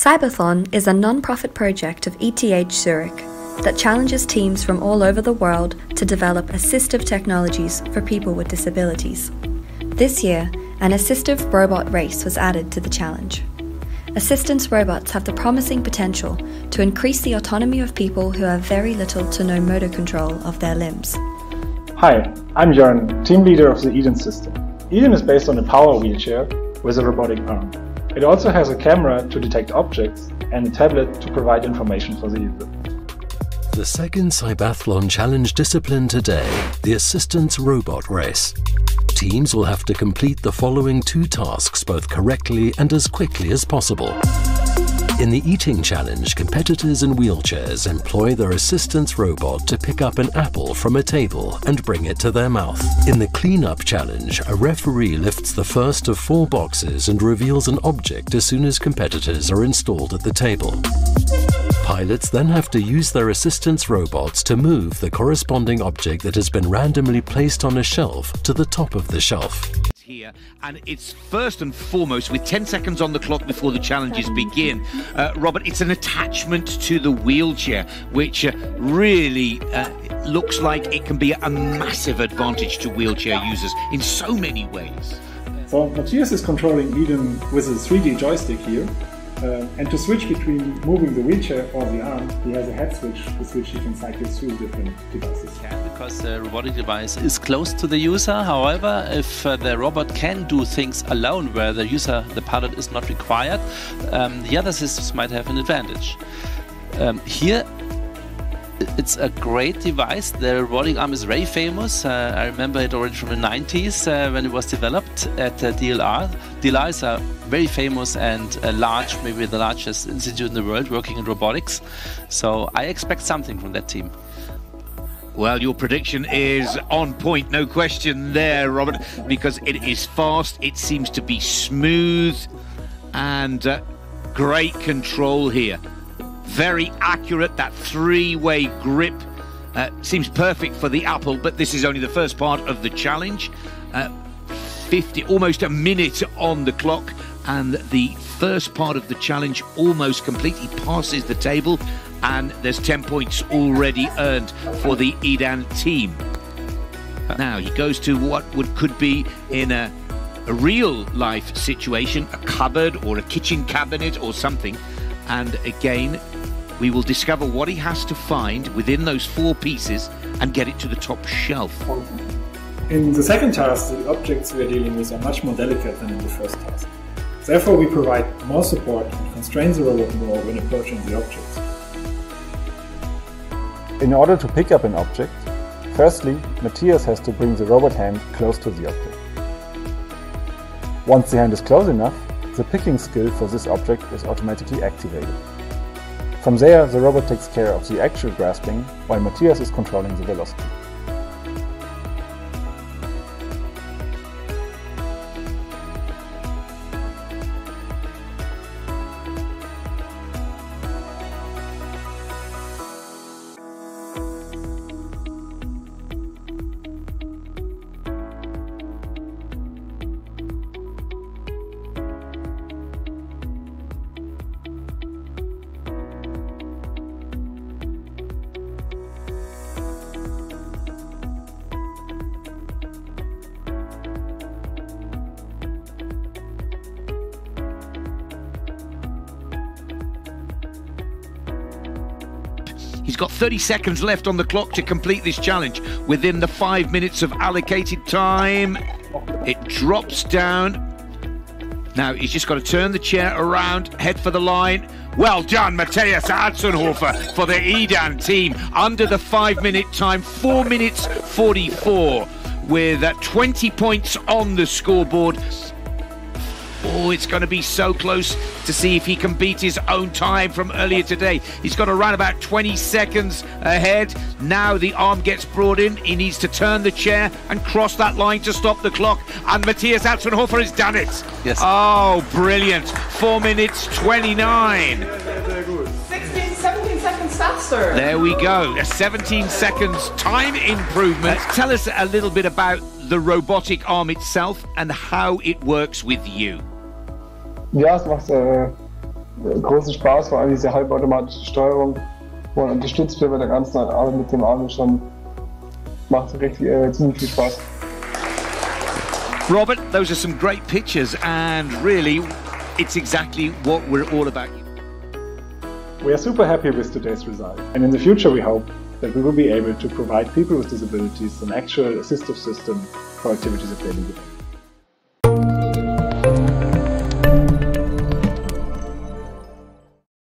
Cybathlon is a non-profit project of ETH Zurich that challenges teams from all over the world to develop assistive technologies for people with disabilities. This year, an assistive robot race was added to the challenge. Assistance robots have the promising potential to increase the autonomy of people who have very little to no motor control of their limbs. Hi, I'm Jörn, team leader of the EDAN system. EDAN is based on a power wheelchair with a robotic arm. It also has a camera to detect objects and a tablet to provide information for the user. The second Cybathlon Challenge discipline today, the Assistance Robot Race. Teams will have to complete the following two tasks both correctly and as quickly as possible. In the eating challenge, competitors in wheelchairs employ their assistance robot to pick up an apple from a table and bring it to their mouth. In the cleanup challenge, a referee lifts the first of four boxes and reveals an object as soon as competitors are installed at the table. Pilots then have to use their assistance robots to move the corresponding object that has been randomly placed on a shelf to the top of the shelf here, and it's first and foremost with 10 seconds on the clock before the challenges begin. Uh, Robert, it's an attachment to the wheelchair, which uh, really uh, looks like it can be a massive advantage to wheelchair users in so many ways. So Mattias is controlling EDAN with a 3D joystick here. Uh, and to switch between moving the wheelchair or the arm, he has a head switch with which he can cycle through different devices. Yeah, because the robotic device is close to the user. However, if uh, the robot can do things alone where the user, the pilot, is not required, um, the other systems might have an advantage. Um, here, it's a great device. The robotic arm is very famous. Uh, I remember it already from the 90s uh, when it was developed at uh, DLR. DLR is a very famous and large, maybe the largest institute in the world working in robotics. So I expect something from that team. Well, your prediction is on point, no question there, Robert, because it is fast, it seems to be smooth, and uh, great control here very accurate. That three way grip uh, seems perfect for the apple, but this is only the first part of the challenge. Uh, 50, almost a minute on the clock, and the first part of the challenge almost completely passes the table, and there's 10 points already earned for the EDAN team. Now he goes to what would could be in a, a real life situation, a cupboard or a kitchen cabinet or something, and again we will discover what he has to find within those four pieces and get it to the top shelf. In the second task, the objects we are dealing with are much more delicate than in the first task. Therefore, we provide more support and constrain the robot more when approaching the objects. In order to pick up an object, firstly, Mattias has to bring the robot hand close to the object. Once the hand is close enough, the picking skill for this object is automatically activated. From there, the robot takes care of the actual grasping, while Mattias is controlling the velocity. He's got 30 seconds left on the clock to complete this challenge within the five minutes of allocated time. It drops down. Now he's just got to turn the chair around, head for the line. Well done, Mattias Atzenhofer for the Edan team under the five minute time, 4 minutes 44, with uh, 20 points on the scoreboard. Oh, it's going to be so close to see if he can beat his own time from earlier today. He's got to run about 20 seconds ahead. Now the arm gets brought in. He needs to turn the chair and cross that line to stop the clock. And Mattias Atzenhofer has done it. Yes. Oh, brilliant. Four minutes 29. 16, 17 seconds faster. There we go. A 17 seconds time improvement. Tell us a little bit about the robotic arm itself and how it works with you. Ja, es macht äh, großen Spaß, vor allem diese halbautomatische Steuerung, wo man unterstützt wird bei der ganzen Arbeit mit dem Arm schon macht richtig äh, ziemlich viel Spaß. Robert, those are some great pictures, and really, it's exactly what we're all about. We are super happy with today's result, and in the future, we hope that we will be able to provide people with disabilities an actual assistive system for activities of daily living.